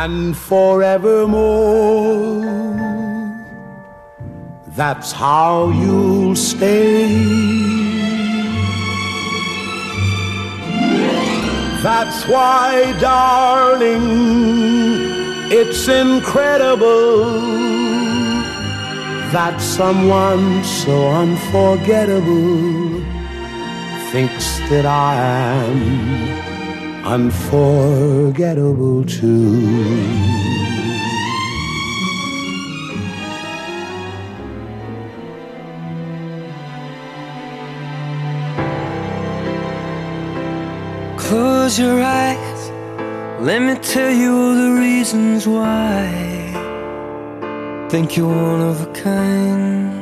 and forevermore that's how you'll stay. That's why, darling, it's incredible that someone so unforgettable thinks that I am unforgettable too. Close your eyes, let me tell you all the reasons why. Think you're one of a kind.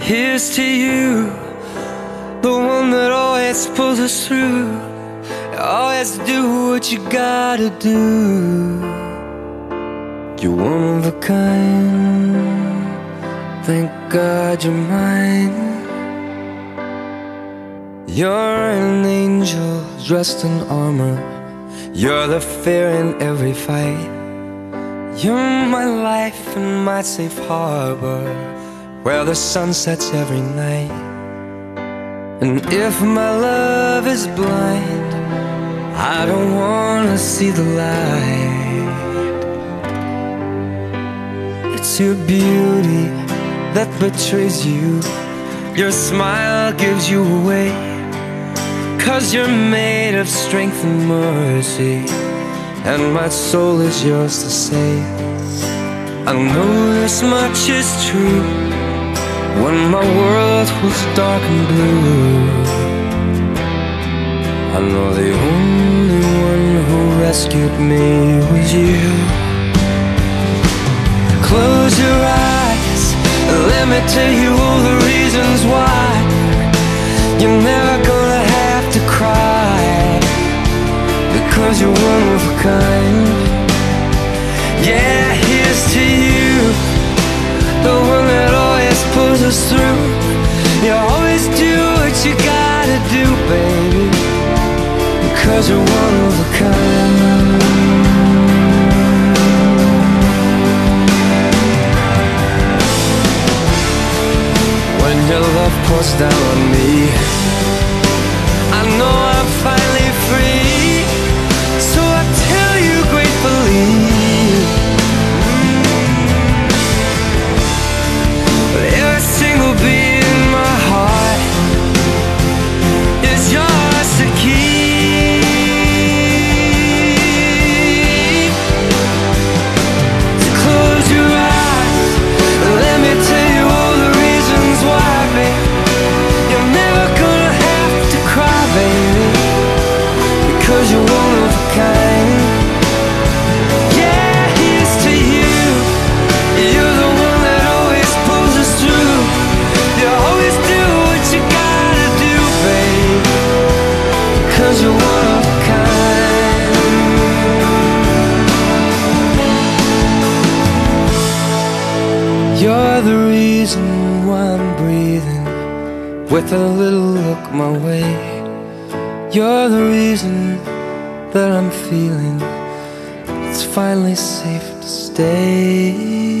Here's to you, the one that always pulls us through. Always do what you gotta do. You're one of a kind. Thank God you're mine. You're an angel dressed in armor. You're the fear in every fight. You're my life and my safe harbor, where the sun sets every night. And if my love is blind, I don't wanna see the light. It's your beauty that betrays you. Your smile gives you away. Cause you're made of strength and mercy And my soul is yours to save I know this much is true When my world was dark and blue I know the only one who rescued me was you. Close your eyes let me tell you all the reasons why. You're never gonna have to cry Because you're one of a kind. Yeah, here's to you The one that always pulls us through. You Because you're one of a kind When your love pours down on me I know I'm you're the reason why I'm breathing With a little look my way. You're the reason that I'm feeling It's finally safe to stay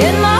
In my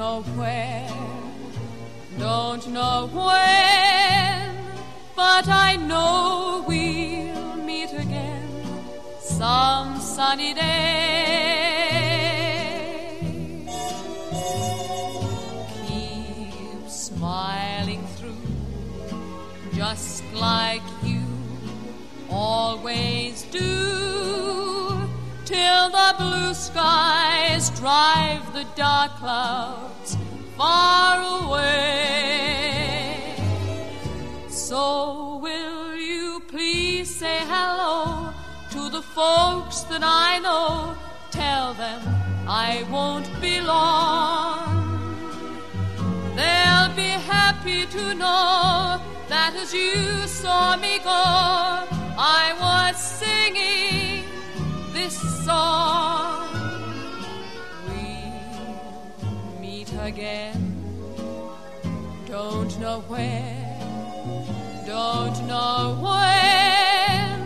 know where, don't know when, but I know we'll meet again some sunny day. Keep smiling through, just like you always do, till the blue skies drive the dark clouds far away. So will you please say hello to the folks that I know? Tell them I won't be long. They'll be happy to know that as you saw me go, I was singing this song. Again. Don't know where, don't know when,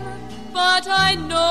but I know